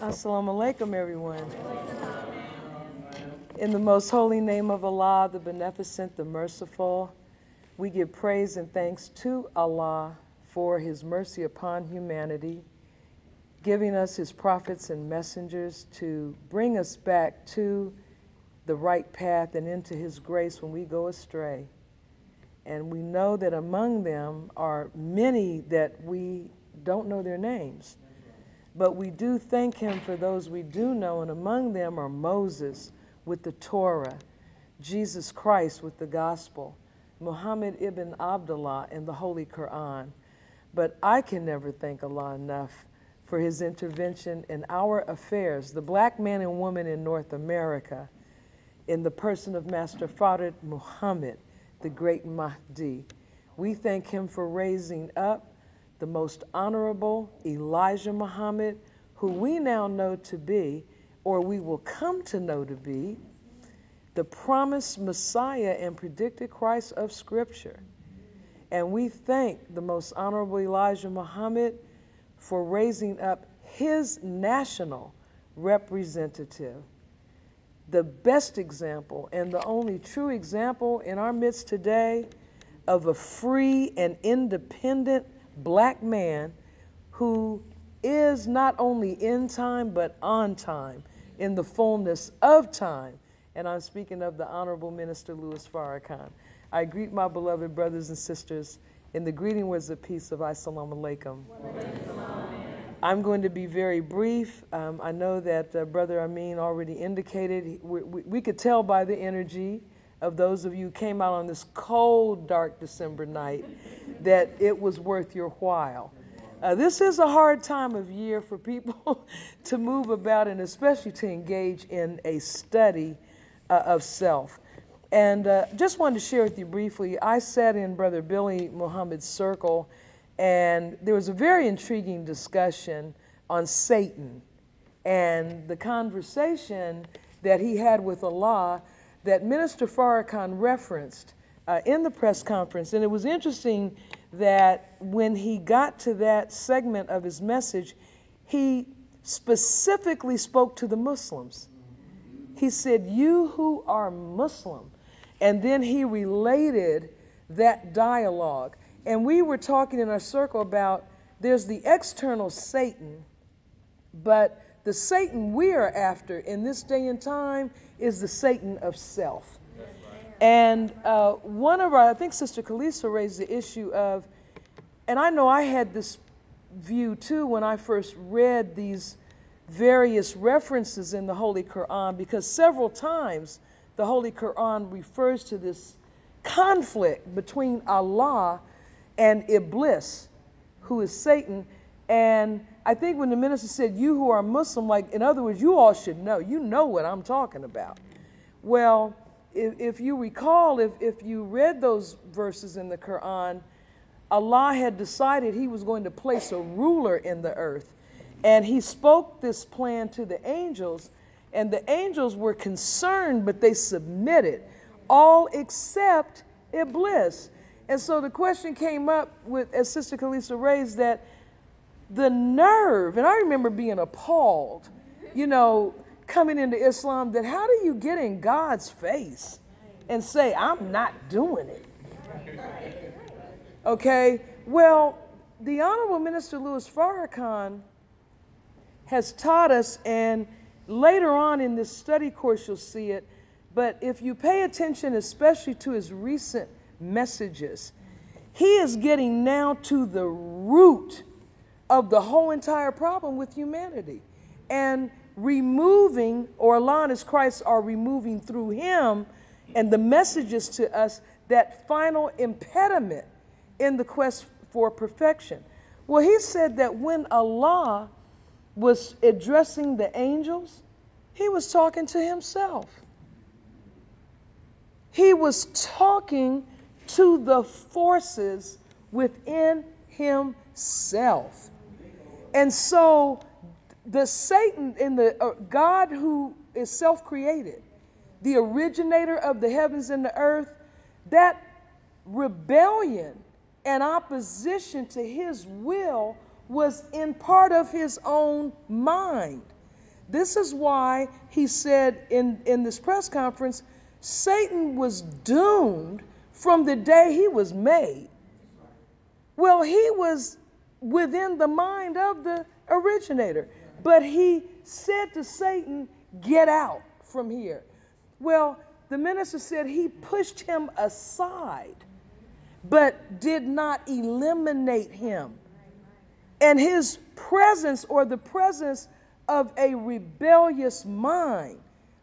Assalamu alaikum, everyone. In the most holy name of Allah, the beneficent, the merciful, we give praise and thanks to Allah for his mercy upon humanity, giving us his prophets and messengers to bring us back to the right path and into his grace when we go astray. And we know that among them are many that we don't know their names. But we do thank him for those we do know, and among them are Moses with the Torah, Jesus Christ with the gospel, Muhammad ibn Abdullah and the Holy Quran. But I can never thank Allah enough for his intervention in our affairs, the black man and woman in North America, in the person of Master Fard Muhammad, the great Mahdi. We thank him for raising up the most honorable Elijah Muhammad, who we now know to be, or we will come to know to be, the promised Messiah and predicted Christ of Scripture. And we thank the most honorable Elijah Muhammad for raising up his national representative, the best example and the only true example in our midst today of a free and independent black man who is not only in time but on time, in the fullness of time. And I'm speaking of the Honorable Minister Louis Farrakhan. I greet my beloved brothers and sisters in the greeting words of peace of Assalamu alaikum. I'm going to be very brief. Um, I know that uh, Brother Amin already indicated, we, we, we could tell by the energy of those of you came out on this cold, dark December night that it was worth your while. Uh, this is a hard time of year for people to move about and especially to engage in a study uh, of self. And uh, just wanted to share with you briefly, I sat in Brother Billy Muhammad's circle and there was a very intriguing discussion on Satan and the conversation that he had with Allah that Minister Farrakhan referenced uh, in the press conference. And it was interesting that when he got to that segment of his message, he specifically spoke to the Muslims. He said, You who are Muslim. And then he related that dialogue. And we were talking in our circle about there's the external Satan, but the Satan we are after in this day and time is the Satan of self. And uh, one of our, I think Sister Kalisa raised the issue of, and I know I had this view too when I first read these various references in the Holy Quran, because several times the Holy Quran refers to this conflict between Allah and Iblis, who is Satan. And I think when the minister said, You who are Muslim, like, in other words, you all should know, you know what I'm talking about. Well, if, if you recall, if, if you read those verses in the Quran, Allah had decided He was going to place a ruler in the earth. And He spoke this plan to the angels, and the angels were concerned, but they submitted, all except Iblis. And so the question came up with, as Sister Kalisa raised, that the nerve, and I remember being appalled, you know, coming into Islam that how do you get in God's face and say, I'm not doing it? Okay, well, the Honorable Minister Louis Farrakhan has taught us, and later on in this study course you'll see it, but if you pay attention, especially to his recent messages, he is getting now to the root of the whole entire problem with humanity. And removing, or Allah and Christ are removing through Him and the messages to us that final impediment in the quest for perfection. Well, He said that when Allah was addressing the angels, He was talking to Himself. He was talking to the forces within Himself. And so the Satan in the uh, God who is self created, the originator of the heavens and the earth, that rebellion and opposition to his will was in part of his own mind. This is why he said in, in this press conference Satan was doomed from the day he was made. Well, he was within the mind of the originator, but he said to Satan, Get out from here. Well, the minister said he pushed him aside, but did not eliminate him. And his presence, or the presence of a rebellious mind,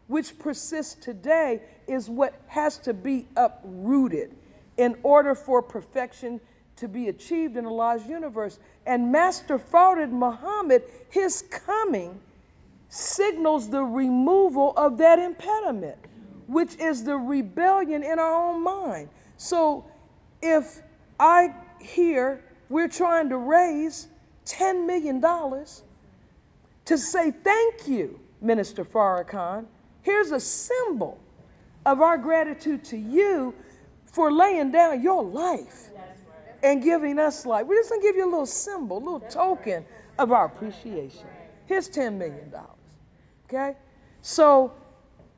which persists today, is what has to be uprooted in order for perfection to be achieved in Allah's universe. And Master Fard Muhammad, his coming, signals the removal of that impediment, which is the rebellion in our own mind. So if I hear we're trying to raise $10 million to say thank you, Minister Farrakhan, here's a symbol of our gratitude to you for laying down your life and giving us life. We're just going to give you a little symbol, a little token of our appreciation. Here's $10 million. Okay? So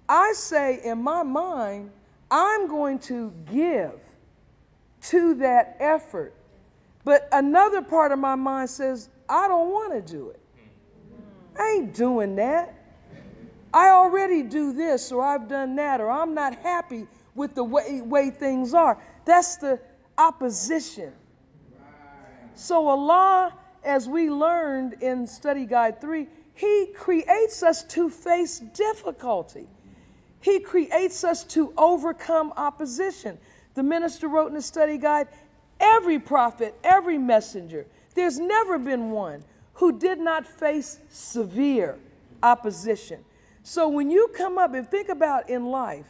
I say in my mind, I'm going to give to that effort. But another part of my mind says, I don't want to do it. I ain't doing that. I already do this or I've done that or I'm not happy with the way, way things are. That's the opposition. So Allah, as we learned in study guide 3, he creates us to face difficulty. He creates us to overcome opposition. The minister wrote in the study guide, every prophet, every messenger, there's never been one who did not face severe opposition. So when you come up and think about in life,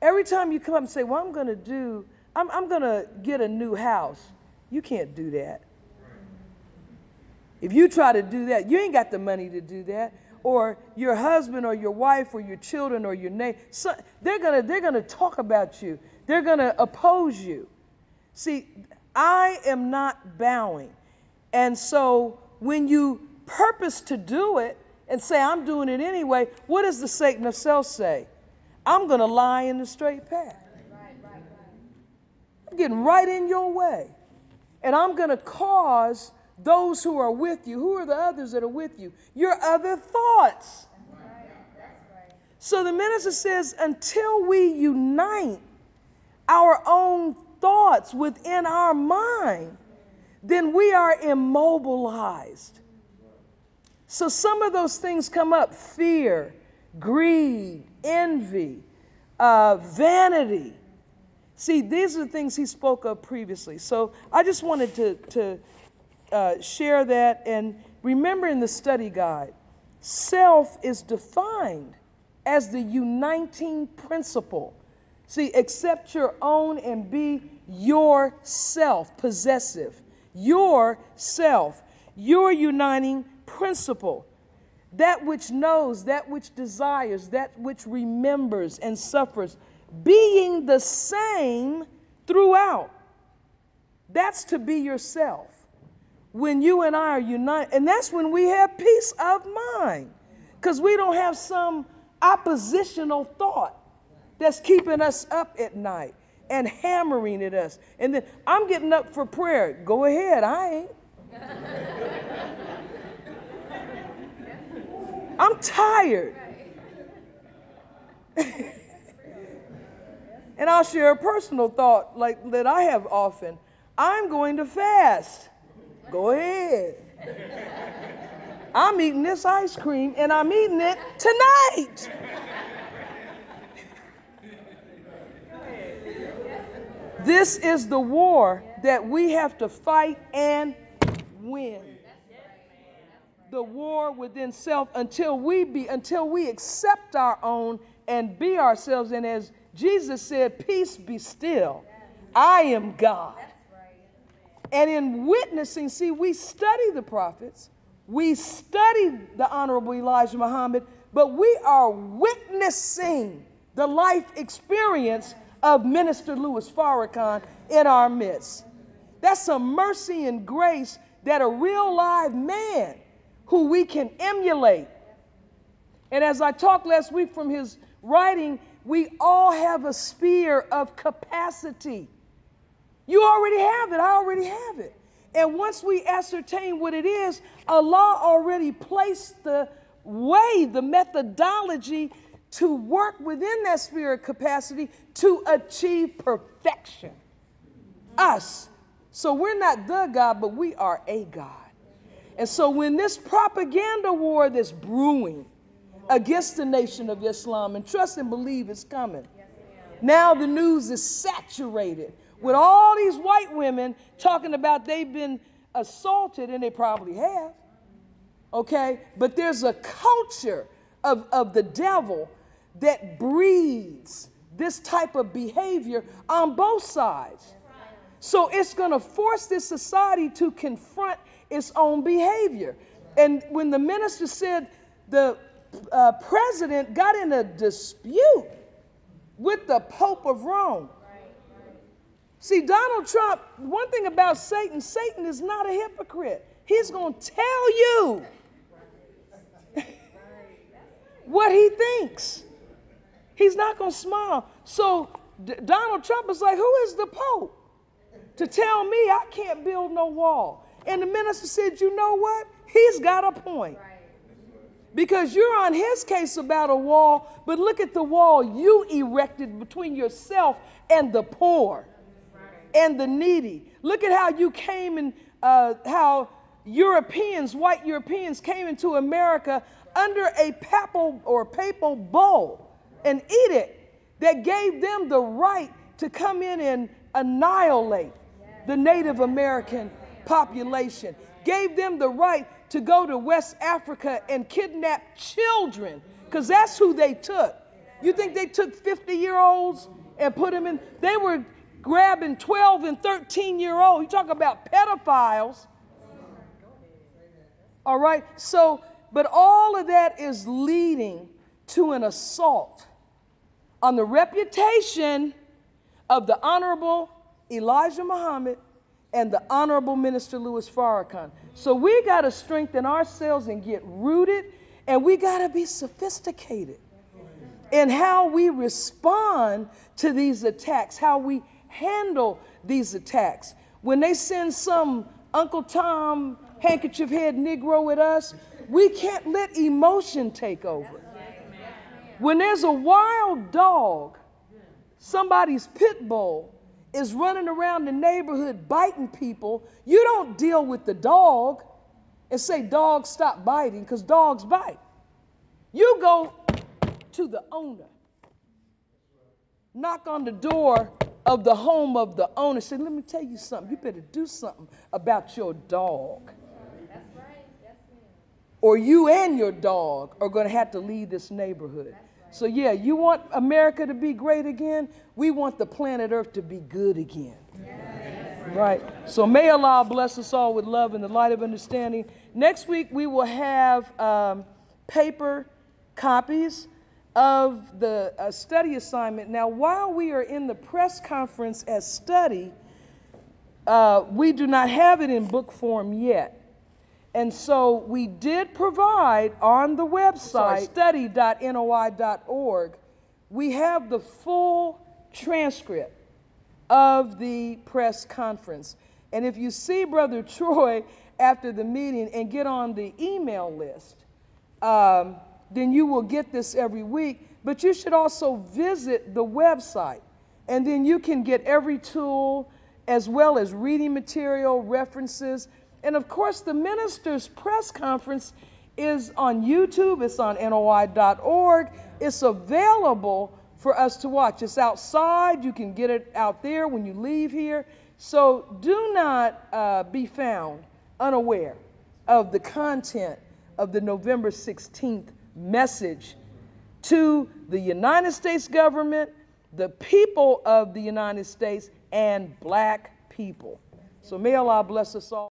every time you come up and say, Well, I'm going to do, I'm, I'm going to get a new house, you can't do that. If you try to do that, you ain't got the money to do that. Or your husband or your wife or your children or your neighbor, so they're gonna they're gonna talk about you. They're gonna oppose you. See, I am not bowing. And so when you purpose to do it and say, I'm doing it anyway, what does the Satan of self say? I'm going to lie in the straight path. Getting right in your way. And I'm going to cause those who are with you, who are the others that are with you? Your other thoughts. So the minister says, until we unite our own thoughts within our mind, then we are immobilized. So some of those things come up fear, greed, envy, uh, vanity. See, these are the things he spoke of previously. So I just wanted to, to uh, share that. And remember in the study guide, self is defined as the uniting principle. See, accept your own and be yourself, possessive yourself, your uniting principle. That which knows, that which desires, that which remembers and suffers, being the same throughout. That's to be yourself. When you and I are united, and that's when we have peace of mind, because we don't have some oppositional thought that's keeping us up at night and hammering at us. And then I'm getting up for prayer. Go ahead, I ain't. I'm tired. and I'll share a personal thought like that I have often. I'm going to fast. Go ahead. I'm eating this ice cream and I'm eating it tonight. This is the war that we have to fight and win. The war within self until we be until we accept our own and be ourselves. And as Jesus said, peace be still. I am God. And in witnessing, see, we study the prophets, we study the Honorable Elijah Muhammad, but we are witnessing the life experience of Minister Louis Farrakhan in our midst. That's some mercy and grace that a real live man who we can emulate And as I talked last week from his writing, we all have a sphere of capacity. You already have it, I already have it. And once we ascertain what it is, Allah already placed the way, the methodology to work within that sphere of capacity to achieve perfection. Us. So we're not the God, but we are a God. And so when this propaganda war that's brewing against the nation of Islam, and trust and believe it's coming, now the news is saturated with all these white women talking about they've been assaulted, and they probably have. Okay? But there's a culture of, of the devil that breeds this type of behavior on both sides. So it's going to force this society to confront its own behavior. And when the minister said the uh, president got in a dispute with the Pope of Rome. See, Donald Trump, one thing about Satan, Satan is not a hypocrite. He's going to tell you what he thinks. He's not going to smile. So D- Donald Trump is like, Who is the Pope to tell me I can't build no wall? And the minister said, You know what? He's got a point. Because you're on his case about a wall, but look at the wall you erected between yourself and the poor and the needy. Look at how you came and uh, how Europeans, white Europeans, came into America under a papal or papal bull, an edict that gave them the right to come in and annihilate the Native American population, gave them the right to go to West Africa and kidnap children, because that's who they took. You think they took 50 year olds and put them in? They were grabbing 12 and 13 year olds. You talk about pedophiles. All right, so, but all of that is leading to an assault on the reputation of the Honorable Elijah Muhammad and the Honorable Minister Louis Farrakhan. So we got to strengthen ourselves and get rooted, and we got to be sophisticated in how we respond to these attacks, how we handle these attacks. When they send some Uncle Tom handkerchief head Negro at us, we can't let emotion take over. When there's a wild dog, somebody's pit bull, is running around the neighborhood biting people, you don't deal with the dog and say, Dog, stop biting, because dogs bite. You go to the owner, knock on the door of the home of the owner, say, Let me tell you something. You better do something about your dog. Or you and your dog are going to have to leave this neighborhood. So, yeah, you want America to be great again? We want the planet Earth to be good again. Right. So, may Allah bless us all with love and the light of understanding. Next week, we will have um, paper copies of the uh, study assignment. Now, while we are in the press conference as study, uh, we do not have it in book form yet. And so we did provide on the website, study.noi.org, we have the full transcript of the press conference. And if you see Brother Troy after the meeting and get on the email list, um, then you will get this every week. But you should also visit the website, and then you can get every tool as well as reading material, references, and of course, the minister's press conference is on YouTube, it's on NOI.org, it's available for us to watch. It's outside, you can get it out there when you leave here. So do not uh, be found unaware of the content of the November 16th message to the United States government, the people of the United States, and black people. So may Allah bless us all.